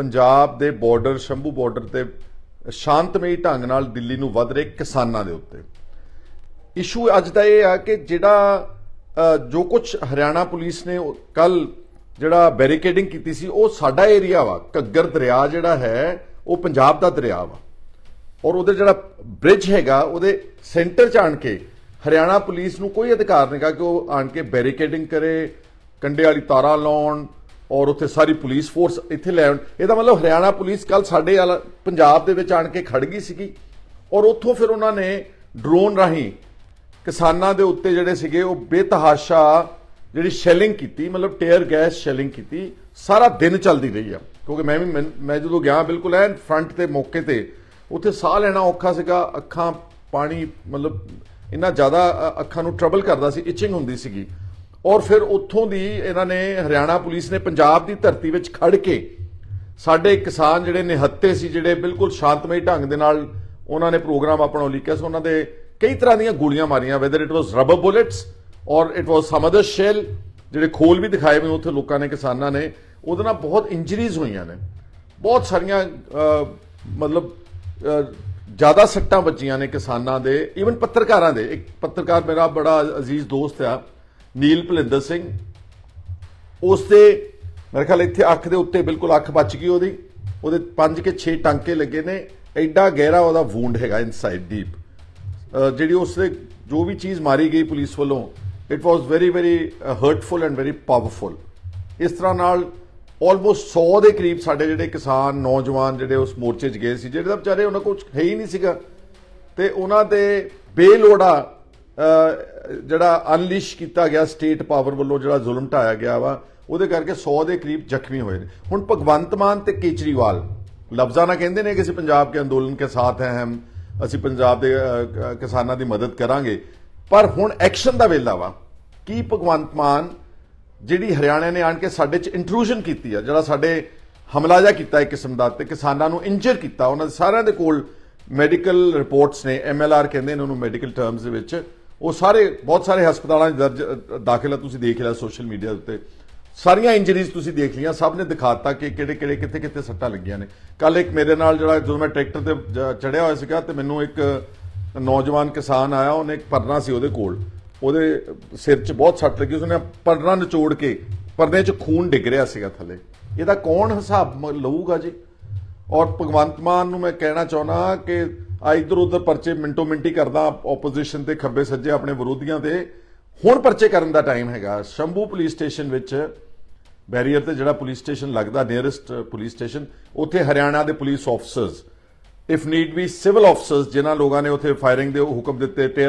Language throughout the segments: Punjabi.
ਪੰਜਾਬ ਦੇ ਬਾਰਡਰ ਸ਼ੰਭੂ ਬਾਰਡਰ ਤੇ ਸ਼ਾਂਤਮਈ ਢੰਗ ਨਾਲ ਦਿੱਲੀ ਨੂੰ ਵੱਧ ਰਹੇ ਕਿਸਾਨਾਂ ਦੇ ਉੱਤੇ। ਇਸ਼ੂ ਅੱਜ ਦਾ ਇਹ ਆ ਕਿ ਜਿਹੜਾ ਜੋ ਕੁਝ ਹਰਿਆਣਾ ਪੁਲਿਸ ਨੇ ਕੱਲ ਜਿਹੜਾ ਬੈਰੀਕੇਡਿੰਗ ਕੀਤੀ ਸੀ, ਉਹ ਸਾਡਾ ਏਰੀਆ ਵਾ। ਘੱਗਰ ਦਰਿਆ ਜਿਹੜਾ ਹੈ, ਉਹ ਪੰਜਾਬ ਦਾ ਦਰਿਆ ਵਾ। ਔਰ ਉਹਦੇ ਜਿਹੜਾ ਬ੍ਰਿਜ ਹੈਗਾ, ਉਹਦੇ ਸੈਂਟਰ 'ਚ ਆਣ ਕੇ ਹਰਿਆਣਾ ਪੁਲਿਸ ਨੂੰ ਕੋਈ ਅਧਿਕਾਰ ਨਹੀਂਗਾ ਕਿ ਉਹ ਆਣ ਕੇ ਬੈਰੀਕੇਡਿੰਗ ਕਰੇ ਕੰਡੇ ਵਾਲੀ ਤਾਰਾਂ ਲਾਉਣ ਔਰ ਉੱਥੇ ਸਾਰੀ ਪੁਲਿਸ ਫੋਰਸ ਇੱਥੇ ਲੈ ਆਉਣ। ਇਹਦਾ ਮਤਲਬ ਹਰਿਆਣਾ ਪੁਲਿਸ ਕੱਲ ਸਾਡੇ ਵਾਲਾ ਪੰਜਾਬ ਦੇ ਵਿੱਚ ਆਣ ਕੇ ਖੜ ਗਈ ਸੀਗੀ। ਔਰ ਉੱਥੋਂ ਫਿਰ ਉਹਨਾਂ ਨੇ ਡਰੋਨ ਰਾਹੀਂ ਕਿਸਾਨਾਂ ਦੇ ਉੱਤੇ ਜਿਹੜੇ ਸੀਗੇ ਉਹ ਬੇਤਹਾਸ਼ਾ ਜਿਹੜੀ ਸ਼ੈਲਿੰਗ ਕੀਤੀ, ਮਤਲਬ ਟੇਅਰ ਗੈਸ ਸ਼ੈਲਿੰਗ ਕੀਤੀ। ਸਾਰਾ ਦਿਨ ਚੱਲਦੀ ਰਹੀ ਆ। ਕਿਉਂਕਿ ਮੈਂ ਵੀ ਮੈਂ- ਮੈਂ ਜਦੋਂ ਗਿਆ ਬਿਲਕੁਲ ਐਨ ਫਰੰਟ ਤੇ ਮੌਕੇ ਤੇ, ਉੱਥੇ ਸਾਹ ਲੈਣਾ ਔਖਾ ਸੀਗਾ। ਅੱਖਾਂ, ਪਾਣੀ, ਮਤਲਬ ਇੰਨਾ ਜ਼ਿਆਦਾ ਅੱਖਾਂ ਨੂੰ ਟਰਬਲ ਕਰਦਾ ਸੀ ਇਚਿੰਗ ਹੁੰਦੀ ਸੀਗੀ। ਔਰ ਫਿਰ ਉੱਥੋਂ ਦੀ ਇਹਨਾਂ ਨੇ ਹਰਿਆਣਾ ਪੁਲਿਸ ਨੇ ਪੰਜਾਬ ਦੀ ਧਰਤੀ ਵਿੱਚ ਖੜ ਕੇ ਸਾਡੇ ਕਿਸਾਨ ਜਿਹੜੇ ਨਿਹੱਤੇ ਸੀ, ਜਿਹੜੇ ਬਿਲਕੁਲ ਸ਼ਾਂਤਮਈ ਢੰਗ ਦੇ ਨਾਲ ਉਹਨਾਂ ਨੇ ਪ੍ਰੋਗਰਾਮ ਆਪਣਾ ਉਲੀਕਿਆ ਸੀ, ਉਹਨਾਂ ਦੇ ਕਈ ਤਰ੍ਹਾਂ ਦੀਆਂ ਗੋਲੀਆਂ ਮਾਰੀਆਂ whether it was rubber bullets or it was some other shell ਜਿਹੜੇ ਖੋਲ ਵੀ ਦਿਖਾਏ ਹੋਏ ਉੱਥੇ ਲੋਕਾਂ ਨੇ, ਕਿਸਾਨਾਂ ਨੇ, ਉਹਦੇ ਨਾਲ ਬਹੁਤ ਇੰਜਰੀਜ਼ ਹੋਈਆਂ ਨੇ। ਬਹੁਤ ਸਾਰੀਆਂ ਮਤਲਬ ਜ਼ਿਆਦਾ ਸੱਟਾਂ ਵੱਜੀਆਂ ਨੇ ਕਿਸਾਨਾਂ ਦੇ ਈਵਨ ਪੱਤਰਕਾਰਾਂ ਦੇ। ਇੱਕ ਪੱਤਰਕਾਰ ਮੇਰਾ ਬੜਾ ਅਜ਼ੀਜ਼ ਦੋਸਤ ਆ ਨੀਲ ਭਲਿੰਦਰ ਸਿੰਘ ਉਸ ਦੇ ਮੇਰੇ ਖਿਆਲ ਇੱਥੇ ਅੱਖ ਦੇ ਉੱਤੇ ਬਿਲਕੁਲ ਅੱਖ ਬਚ ਗਈ ਉਹਦੀ। ਉਹਦੇ 5 ਕੇ 6 ਟਾਂਕੇ ਲੱਗੇ ਨੇ। ਐਡਾ ਗਹਿਰਾ ਉਹਦਾ ਵੂੰਡ ਹੈਗਾ ਇਨਸਾਈਡ ਡੀਪ ਜਿਹੜੀ ਉਸਦੇ ਜੋ ਵੀ ਚੀਜ਼ ਮਾਰੀ ਗਈ ਪੁਲਿਸ ਵੱਲੋਂ it was very very hurtful and very powerful ਇਸ ਤਰ੍ਹਾਂ ਨਾਲ ਆਲਮੋਸਟ 100 ਦੇ ਕਰੀਬ ਸਾਡੇ ਜਿਹੜੇ ਕਿਸਾਨ, ਨੌਜਵਾਨ ਜਿਹੜੇ ਉਸ ਮੋਰਚੇ 'ਚ ਗਏ ਸੀ, ਜਿਹੜੇ ਤਾਂ ਵਿਚਾਰੇ ਉਹਨਾਂ ਕੋਲ ਹੈ ਹੀ ਨਹੀਂ ਸੀਗਾ। ਤੇ ਉਹਨਾਂ ਦੇ ਬੇਲੋੜਾ ਜਿਹੜਾ ਅਨਲਿਸ਼ ਕੀਤਾ ਗਿਆ ਸਟੇਟ ਪਾਵਰ ਵੱਲੋਂ ਜਿਹੜਾ ਜ਼ੁਲਮ ਢਾਇਆ ਗਿਆ ਵਾ, ਉਹਦੇ ਕਰਕੇ 100 ਦੇ ਕਰੀਬ ਜ਼ਖਮੀ ਹੋਏ ਨੇ। ਹੁਣ ਭਗਵੰਤ ਮਾਨ ਤੇ ਕੇਜਰੀਵਾਲ, ਲਫ਼ਜ਼ਾਂ ਨਾਲ ਕਹਿੰਦੇ ਨੇ ਕਿ ਅਸੀਂ ਪੰਜਾਬ ਕੇ ਅੰਦੋਲਨ ਕੇ ਸਾਥ ਹੈ, ਹਮ ਅਸੀਂ ਪੰਜਾਬ ਦੇ ਕਿਸਾਨਾਂ ਦੀ ਮਦਦ ਕਰਾਂਗੇ। ਪਰ ਹੁਣ ਐਕਸ਼ਨ ਦਾ ਵੇਲਾ ਵਾ। ਕੀ ਭਗਵੰਤ ਮਾਨ ਜਿਹੜੀ ਹਰਿਆਣਾ ਨੇ ਆਣ ਕੇ ਸਾਡੇ ਚ ਇੰਟਰੂਜਨ ਕੀਤੀ ਆ, ਜਿਹੜਾ ਸਾਡੇ ਹਮਲਾ ਜਾ ਕੀਤਾ ਇੱਕ ਕਿਸਮ ਦਾ ਤੇ ਕਿਸਾਨਾਂ ਨੂੰ ਇੰਜਰ ਕੀਤਾ, ਉਹਨਾਂ ਦੇ ਸਾਰਿਆਂ ਦੇ ਕੋਲ ਮੈਡੀਕਲ ਰਿਪੋਰਟਸ ਨੇ ਐਮਐਲਆਰ ਕਹਿੰਦੇ ਨੇ ਉਹਨੂੰ ਮੈਡੀਕਲ ਟਰਮਸ ਦੇ ਵਿੱਚ। ਉਹ ਸਾਰੇ ਬਹੁਤ ਸਾਰੇ ਹਸਪਤਾਲਾਂ 'ਚ ਦਰਜ ਅ, ਦਾਖਲ ਆ ਤੁਸੀਂ ਦੇਖ ਲਿਆ ਸੋਸ਼ਲ ਮੀਡੀਆ ਉੱਤੇ। ਸਾਰੀਆਂ ਇੰਜਰੀਜ਼ ਤੁਸੀਂ ਦੇਖ ਲਈਆਂ ਸਭ ਨੇ ਦਿਖਾਤਾ ਕਿ ਕਿਹੜੇ ਕਿਹੜੇ ਕਿੱਥੇ ਕਿੱਥੇ ਸੱਟਾਂ ਲੱਗੀਆਂ ਨੇ। ਕੱਲ ਇੱਕ ਮੇਰੇ ਨਾਲ ਜਿਹੜਾ ਜਦੋਂ ਮੈਂ ਟਰੈਕਟਰ ਤੇ ਜ- ਚੜਿਆ ਹੋਇਆ ਸੀਗਾ ਤੇ ਮੈਨੂੰ ਇੱਕ ਨੌਜਵਾਨ ਕਿਸਾਨ ਆਇਆ ਉਹਨੇ ਇੱਕ ਪਰਨਾ ਸੀ ਉਹਦੇ ਕੋਲ। ਉਹਦੇ ਸਿਰ 'ਚ ਬਹੁਤ ਸੱਟ ਲੱਗੀ ਉਸਨੇ ਪਰਨਾ ਨਿਚੋੜ ਕੇ ਪਰਨੇ 'ਚ ਖੂਨ ਡਿੱਗ ਰਿਹਾ ਸੀਗਾ ਥੱਲੇ। ਇਹਦਾ ਕੌਣ ਹਿਸਾਬ ਮ- ਲਊਗਾ ਜੀ? ਔਰ ਭਗਵੰਤ ਮਾਨ ਨੂੰ ਮੈਂ ਕਹਿਣਾ ਚਾਹੁੰਦਾ ਕਿ ਆ ਇਧਰ ਉਧਰ ਪਰਚੇ ਮਿੰਟੋ ਮਿੰਟੀ ਕਰਦਾ ਆਪੋਜੀਸ਼ਨ ਤੇ ਖੱਬੇ ਸੱਜੇ ਆਪਣੇ ਵਿਰੋਧੀਆਂ ਤੇ ਹੁਣ ਪਰਚੇ ਕਰਨ ਦਾ ਟਾਈਮ ਹੈਗਾ। ਸ਼ੰਭੂ ਪੁਲਿਸ ਸਟੇਸ਼ਨ ਵਿੱਚ ਬੈਰੀਅਰ ਤੇ ਜਿਹੜਾ ਪੁਲਿਸ ਸਟੇਸ਼ਨ ਲੱਗਦਾ ਨੀਅਰੈਸਟ ਪੁਲਿਸ ਸਟੇਸ਼ਨ, ਉੱਥੇ ਹਰਿਆਣਾ ਦੇ police officers if need we civil officers ਜਿਨ੍ਹਾਂ ਲੋਕਾਂ ਨੇ ਉੱਥੇ ਫਾਇਰਿੰਗ ਦੇ ਹੁਕਮ ਦਿੱਤੇ ਤੇ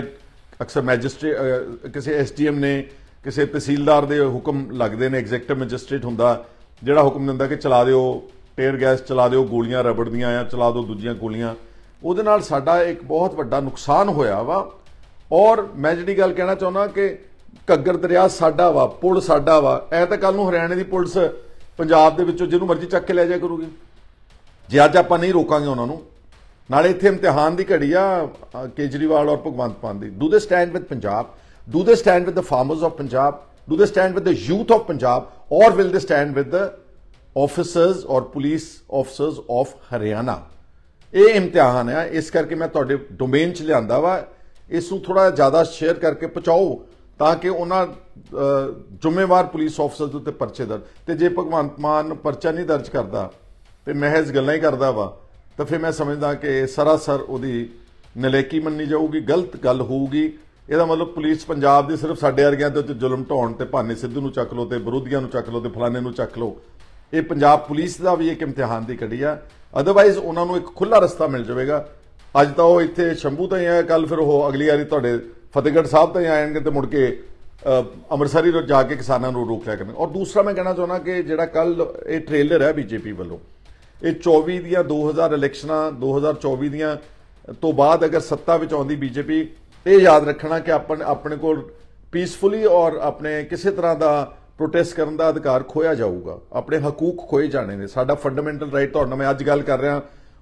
ਅਕਸਰ ਮੈਜਿਸਟ੍ਰੇਟ ਕਿਸੇ ਐਸਡੀਐਮ ਨੇ, ਕਿਸੇ ਤਹਿਸੀਲਦਾਰ ਦੇ ਹੁਕਮ ਲੱਗਦੇ ਨੇ ਐਗਜ਼ੈਕਟਿਵ ਮੈਜਿਸਟ੍ਰੇਟ ਹੁੰਦਾ, ਜਿਹੜਾ ਹੁਕਮ ਦਿੰਦਾ ਕਿ ਚਲਾ ਦਿਓ ਟੇਅਰ ਗੈਸ ਚਲਾ ਦਿਓ, ਗੋਲੀਆਂ ਰਬੜ ਦੀਆਂ ਆ ਚਲਾ ਦਿਓ ਦੂਜੀਆਂ ਗੋਲੀਆਂ। ਉਹਦੇ ਨਾਲ ਸਾਡਾ ਇੱਕ ਬਹੁਤ ਵੱਡਾ ਨੁਕਸਾਨ ਹੋਇਆ ਵਾ। ਔਰ ਮੈਂ ਜਿਹੜੀ ਗੱਲ ਕਹਿਣਾ ਚਾਹੁੰਦਾ ਕਿ ਘੱਗਰ ਦਰਿਆ ਸਾਡਾ ਵਾ, ਪੁਲ ਸਾਡਾ ਵਾ ਐ ਤਾਂ ਕੱਲ ਨੂੰ ਹਰਿਆਣੇ ਦੀ ਪੁਲਿਸ ਪੰਜਾਬ ਦੇ ਵਿੱਚੋਂ ਜਿਹਨੂੰ ਮਰਜ਼ੀ ਚੱਕ ਕੇ ਲੈ ਜਾਇਆ ਕਰੂਗੀ। ਜੇ ਅੱਜ ਆਪਾਂ ਨਹੀਂ ਰੋਕਾਂਗੇ ਉਹਨਾਂ ਨੂੰ, ਨਾਲੇ ਇੱਥੇ ਇਮਤਿਹਾਨ ਦੀ ਘੜੀ ਆ ਕੇਜਰੀਵਾਲ ਔਰ ਭਗਵੰਤ ਮਾਨ ਦੀ। Do they stand with Punjab? Do they stand with the farmers of Punjab? Do they stand with the youth of Punjab? ਔਰ will they stand with the officers ਔਰ ਪੁਲਿਸ ਆਫੀਸਰਸ ਆਫ ਹਰਿਆਣਾ ਇਹ ਇਮਤਿਹਾਨ ਹੈ ਇਸ ਕਰਕੇ ਮੈਂ ਤੁਹਾਡੇ ਡੋਮੇਨ 'ਚ ਲਿਆਂਦਾ ਵਾ। ਇਸ ਨੂੰ ਥੋੜਾ ਜ਼ਿਆਦਾ ਸ਼ੇਅਰ ਕਰਕੇ ਪਹੁੰਚਾਓ ਤਾਂ ਕਿ ਉਹਨਾਂ ਅ, ਜ਼ਿੰਮੇਵਾਰ ਪੁਲਿਸ ਆਫਸਰ ਦੇ ਉੱਤੇ ਪਰਚੇ ਦਰਜ। ਤੇ ਜੇ ਭਗਵੰਤ ਮਾਨ ਪਰਚਾ ਨਹੀਂ ਦਰਜ ਕਰਦਾ ਤੇ ਮਹਿਜ਼ ਗੱਲਾਂ ਹੀ ਕਰਦਾ ਵਾ ਤਾਂ ਫਿਰ ਮੈਂ ਸਮਝਦਾ ਕਿ ਸਰਾਸਰ ਉਹਦੀ ਨਲੇਕੀ ਮੰਨੀ ਜਾਊਗੀ ਗਲਤ ਗੱਲ ਹੋਊਗੀ। ਇਹਦਾ ਮਤਲਬ ਪੁਲਿਸ ਪੰਜਾਬ ਦੀ ਸਿਰਫ ਸਾਡੇ ਵਰਗਿਆਂ ਦੇ ਉੱਤੇ ਜ਼ੁਲਮ ਢਾਉਣ ਤੇ ਭਾਨੇ ਸਿੱਧੂ ਨੂੰ ਚੱਕ ਲਓ ਤੇ ਵਿਰੋਧੀਆਂ ਨੂੰ ਚੱਕ ਲਓ ਤੇ ਫਲਾਣੇ ਨੂੰ ਚੱਕ ਲਓ। ਇਹ ਪੰਜਾਬ ਪੁਲਿਸ ਦਾ ਵੀ ਇੱਕ ਇਮਤਿਹਾਨ ਦੀ ਘੜੀ ਆ। ਅਦਰਵਾਈਜ਼ ਉਹਨਾਂ ਨੂੰ ਇੱਕ ਖੁੱਲਾ ਰਸਤਾ ਮਿਲ ਜਾਵੇਗਾ। ਅੱਜ ਤਾਂ ਉਹ ਇੱਥੇ ਸ਼ੰਭੂ ਤੋਂ ਹੀ ਆਏ ਕੱਲ ਫਿਰ ਉਹ ਅਗਲੀ ਵਾਰੀ ਤੁਹਾਡੇ ਫਤਿਹਗੜ੍ਹ ਸਾਹਿਬ ਤੋਂ ਹੀ ਆਣਗੇ ਤੇ ਮੁੜ ਕੇ ਅੰਮ੍ਰਿਤਸਰੀ ਅੰਮ੍ਰਿਤਸਰ ਜਾ ਕੇ ਕਿਸਾਨਾਂ ਨੂੰ ਰੋਕ ਲਿਆ ਕਰਨ ਔਰ ਦੂਸਰਾ ਮੈਂ ਕਹਿਣਾ ਚਾਹੁੰਦਾ ਕਿ ਜਿਹੜਾ ਕੱਲ ਇਹ ਟ੍ਰੇਲਰ ਹੈ ਬੀਜੇਪੀ ਵੱਲੋਂ, ਇਹ 24 ਦੀਆਂ 2000 ਇਲੈਕਸ਼ਨਾਂ 2024 ਦੀਆਂ ਤੋਂ ਬਾਅਦ ਅਗਰ ਸੱਤਾ ਵਿੱਚ ਆਉਂਦੀ ਬੀਜੇਪੀ, ਇਹ ਯਾਦ ਰੱਖਣਾ ਕਿ ਆਪਣੇ ਆਪਣੇ ਕੋਲ ਪੀਸਫੁਲੀ ਔਰ ਆਪਣੇ ਕਿਸੇ ਤਰ੍ਹਾਂ ਦਾ ਪ੍ਰੋਟੈਸਟ ਕਰਨ ਦਾ ਅਧਿਕਾਰ ਖੋਇਆ ਜਾਊਗਾ। ਆਪਣੇ ਹਕੂਕ ਖੋਏ ਜਾਣੇ ਨੇ। ਸਾਡਾ ਫੰਡਾਮੈਂਟਲ ਰਾਈਟ ਤੁਹਾਡੇ ਨਾਲ ਮੈਂ ਅੱਜ ਗੱਲ ਕਰ ਰਿਹਾ।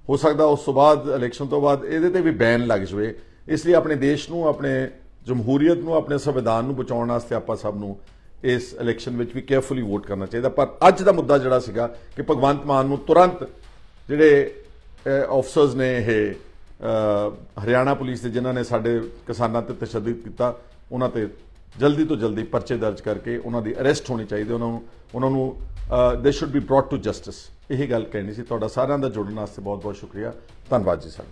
ਹੋ ਸਕਦਾ ਉਸ ਤੋਂ ਬਾਅਦ ਇਲੈਕਸ਼ਨ ਤੋਂ ਬਾਅਦ ਇਹਦੇ ਤੇ ਵੀ ਬੈਨ ਲੱਗ ਜਵੇ। ਇਸ ਲਈ ਆਪਣੇ ਦੇਸ਼ ਨੂੰ, ਆਪਣੇ ਜਮਹੂਰੀਅਤ ਨੂੰ, ਆਪਣੇ ਸੰਵਿਧਾਨ ਨੂੰ ਬਚਾਉਣ ਵਾਸਤੇ ਆਪਾਂ ਸਭ ਨੂੰ ਇਸ ਇਲੈਕਸ਼ਨ ਵਿੱਚ ਵੀ ਕੇਅਰਫੁਲੀ ਵੋਟ ਕਰਨਾ ਚਾਹੀਦਾ। ਪਰ ਅੱਜ ਦਾ ਮੁੱਦਾ ਜਿਹੜਾ ਸੀਗਾ ਕਿ ਭਗਵੰਤ ਮਾਨ ਨੂੰ ਤੁਰੰਤ ਜਿਹੜੇ ਆਫਸਰਸ ਨੇ ਇਹ ਹਰਿਆਣਾ ਪੁਲਿਸ ਦੇ ਜਿਨ੍ਹਾਂ ਨੇ ਸਾਡੇ ਕਿਸਾਨਾਂ ਤੇ ਤਸ਼ੱਦਦ ਕੀਤਾ, ਉਹਨਾਂ ਤੇ ਜਲਦੀ ਤੋਂ ਜਲਦੀ ਪਰਚੇ ਦਰਜ ਕਰਕੇ ਉਹਨਾਂ ਦੀ ਅਰੈਸਟ ਹੋਣੀ ਚਾਹੀਦੀ ਉਹਨਾਂ ਨੂੰ ਉਹਨਾਂ ਨੂੰ they should be brought to justice ਇਹ ਗੱਲ ਕਹਿਣੀ ਸੀ। ਤੁਹਾਡਾ ਸਾਰਿਆਂ ਦਾ ਜੁੜਨ ਵਾਸਤੇ ਬਹੁਤ ਬਹੁਤ ਸ਼ੁਕਰੀਆ। ਧੰਨਵਾਦ ਜੀ ਸਰ